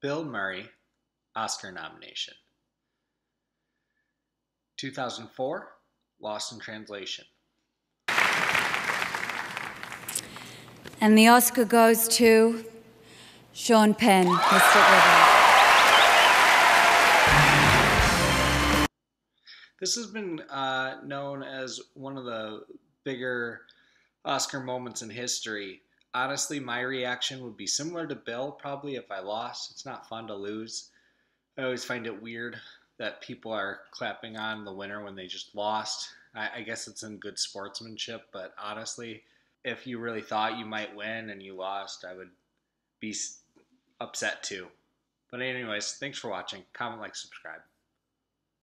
Bill Murray, Oscar nomination. 2004, Lost in Translation. And the Oscar goes to Sean Penn, Mystic River. This has been uh, known as one of the bigger Oscar moments in history. Honestly, my reaction would be similar to Bill, probably if I lost. It's not fun to lose. I always find it weird that people are clapping on the winner when they just lost. I, I guess it's in good sportsmanship, but honestly, if you really thought you might win and you lost, I would be upset too. But, anyways, thanks for watching. Comment, like, subscribe.